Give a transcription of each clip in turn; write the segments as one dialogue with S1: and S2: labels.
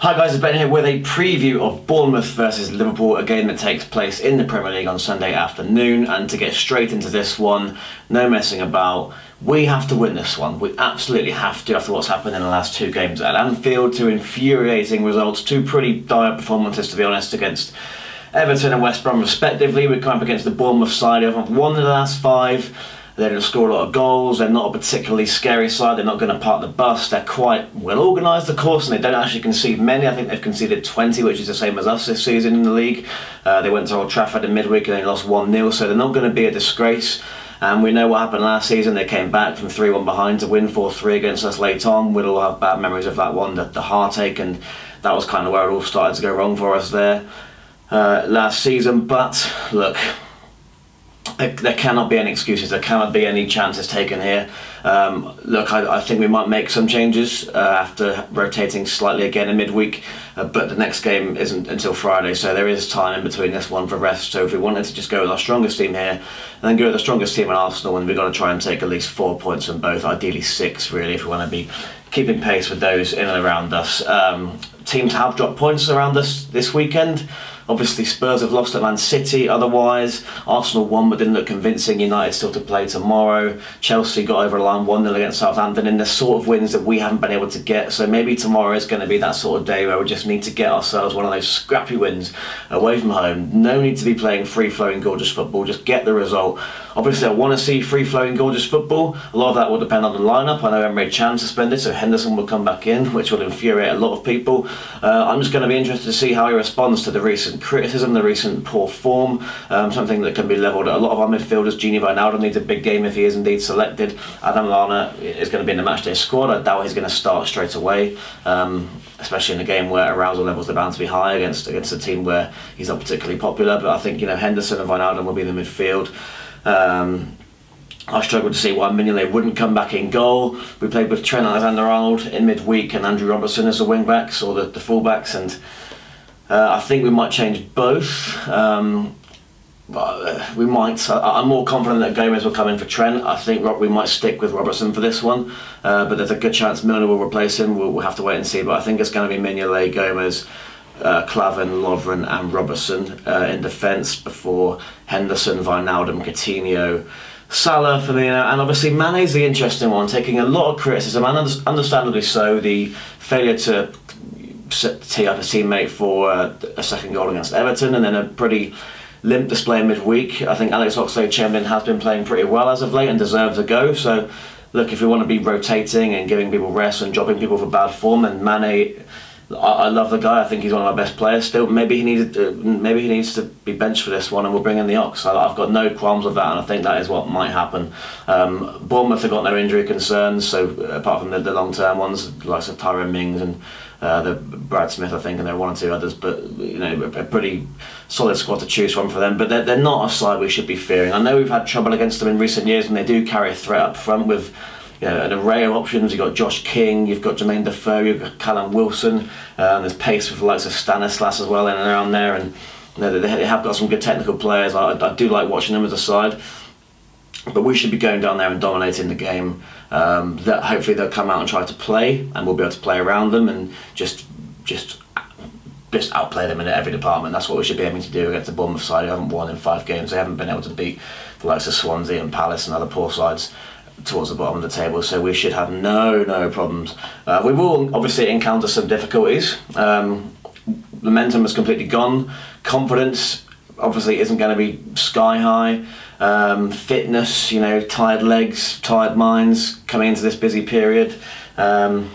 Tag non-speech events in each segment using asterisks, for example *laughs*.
S1: Hi guys, it's Ben here with a preview of Bournemouth versus Liverpool, a game that takes place in the Premier League on Sunday afternoon. And to get straight into this one, no messing about, we have to win this one. We absolutely have to after what's happened in the last two games at Anfield. Two infuriating results, two pretty dire performances to be honest against Everton and West Brom respectively. We're coming up against the Bournemouth side who have won the last five. They don't score a lot of goals. They're not a particularly scary side. They're not going to park the bus. They're quite well organised, of course, and they don't actually concede many. I think they've conceded 20, which is the same as us this season in the league. Uh, they went to Old Trafford in midweek and they lost 1 0, so they're not going to be a disgrace. And we know what happened last season. They came back from 3 1 behind to win 4 3 against us late on. We'll all have bad memories of that one, the, the heartache, and that was kind of where it all started to go wrong for us there uh, last season. But look, there, cannot be any excuses. There cannot be any chances taken here. Um, look, I, I, think we might make some changes uh, after rotating slightly again in midweek, uh, but the next game isn't until Friday, so there is time in between this one for rest. So if we wanted to just go with our strongest team here, and then go with the strongest team in Arsenal, and we've got to try and take at least four points from both, ideally six, really, if we want to be keeping pace with those in and around us. Um, teams have dropped points around us this weekend. Obviously, Spurs have lost at Man City. Otherwise, Arsenal won but didn't look convincing. United still to play tomorrow. Chelsea got over the line 1 0 against Southampton in the sort of wins that we haven't been able to get. So maybe tomorrow is going to be that sort of day where we just need to get ourselves one of those scrappy wins away from home. No need to be playing free flowing, gorgeous football. Just get the result. Obviously, I want to see free flowing, gorgeous football. A lot of that will depend on the lineup. I know Emre Can suspended, so Henderson will come back in, which will infuriate a lot of people. Uh, I'm just going to be interested to see how he responds to the recent criticism, the recent poor form, um, something that can be levelled at a lot of our midfielders. Gini Wijnaldum needs a big game if he is indeed selected. Adam Lallana is going to be in the matchday squad. I doubt he's going to start straight away. Um, especially in a game where arousal levels are bound to be high against against a team where he's not particularly popular. But I think you know Henderson and Wijnaldum will be in the midfield. Um, I struggled to see why Mignolet wouldn't come back in goal. We played with Trent and Alexander-Arnold in midweek and Andrew Robertson as the wing backs or the, the full backs, and uh, I think we might change both. Um, uh, we might. I, am more confident that Gomez will come in for Trent. I think we might stick with Robertson for this one, uh, but there's a good chance Milner will replace him. We'll, we'll, have to wait and see. But I think it's going to be Mignolet, Gomez, uh, Klavan, Lovren, and Robertson uh, in defence before Henderson, Wijnaldum, Coutinho. Salah, Firmino, and obviously Mane's the interesting one, taking a lot of criticism, and understandably so, the failure to tee up a teammate for uh, a second goal against Everton, and then a pretty limp display midweek. I think Alex Oxlade-Chamberlain has been playing pretty well as of late and deserves a go. So, look, if we want to be rotating and giving people rest and dropping people for bad form, then Mane I, I, love the guy. I think he's one of our best players. Still, maybe he needs to, maybe he needs to be benched for this one, and we'll bring in the Ox. I, have got no qualms with that, and I think that is what might happen. Um, Bournemouth have got no injury concerns, so uh, apart from the, the long term ones, like of Tyrone Mings and uh, the Brad Smith, I think, and there are one or two others, but you know, a, a pretty solid squad to choose from for them. But they're, they're not a side we should be fearing. I know we've had trouble against them in recent years, and they do carry a threat up front with you know, an array of options. You've got Josh King, you've got Jermaine Defoe, you've got Callum Wilson, um, there's pace with the likes of Stanislas as well in and around there, and you know, they, have got some good technical players. I, I do like watching them as a side, but we should be going down there and dominating the game. Um, that hopefully they'll come out and try to play, and we'll be able to play around them and just just just outplay them in every department. That's what we should be aiming to do against the Bournemouth side who haven't won in five games. They haven't been able to beat the likes of Swansea and Palace and other poor sides towards the bottom of the table, so we should have no no problems. Uh, we will obviously encounter some difficulties. Um, momentum is completely gone. Confidence obviously isn't going to be sky high. Um, fitness, you know, tired legs, tired minds coming into this busy period. Um,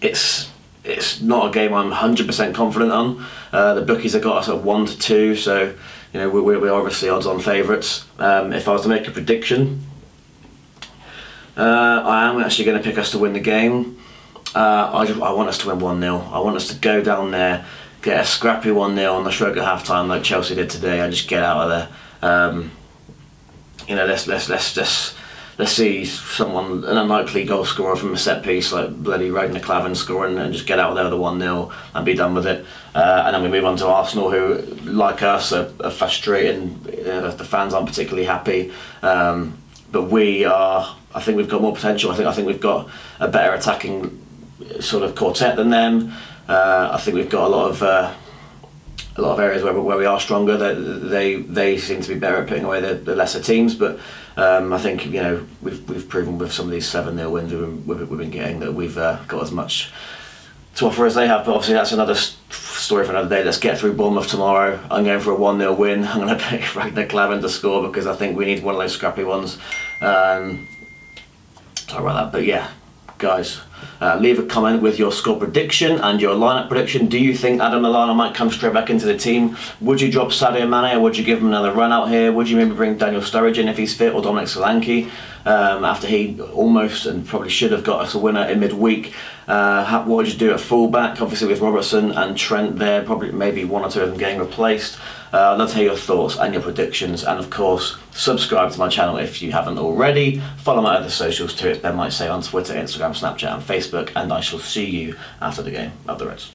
S1: it's it's not a game I'm 100% confident on. Uh, the bookies have got us at one to two, so you know we're, we're obviously odds-on favourites. Um, if I was to make a prediction, uh, I am actually going to pick us to win the game. Uh, I, just, I want us to win 1 0. I want us to go down there, get a scrappy 1 0 on the stroke at half time like Chelsea did today, and just get out of there. Um, you know, let's, let's, let's just. Let's see someone, an unlikely goal scorer from a set piece like bloody Ragnar Klavan scoring and just get out of there with a 1 0 and be done with it. Uh, and then we move on to Arsenal, who, like us, are, are frustrating. the fans aren't particularly happy. Um, but we are. I think we've got more potential. I think I think we've got a better attacking sort of quartet than them. Uh, I think we've got a lot of uh, a lot of areas where, where we are stronger. They, they they seem to be better at putting away the, the lesser teams, but um, I think you know we've we've proven with some of these seven 0 wins we've, we've, we've been getting that we've uh, got as much to offer as they have. But obviously that's another story for another day. Let's get through Bournemouth tomorrow. I'm going for a one 0 win. *laughs* I'm going to pick Ragnar Klavan to score because I think we need one of those scrappy ones. Um, sorry about that, but yeah, guys. Uh, leave a comment with your score prediction and your lineup prediction. Do you think Adam Lallana might come straight back into the team? Would you drop Sadio Mane or would you give him another run out here? Would you maybe bring Daniel Sturridge in if he's fit or Dominic Solanke um, after he almost and probably should have got us a winner in midweek? Uh, what would you do at fullback? Obviously with Robertson and Trent there, probably maybe one or two of them getting replaced. Uh, I'd love to hear your thoughts and your predictions, and of course, subscribe to my channel if you haven't already. Follow my other socials too, as Ben might say on Twitter, Instagram, Snapchat, and Facebook, and I shall see you after the game of the Reds.